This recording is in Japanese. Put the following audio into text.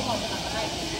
ーマーじゃなくない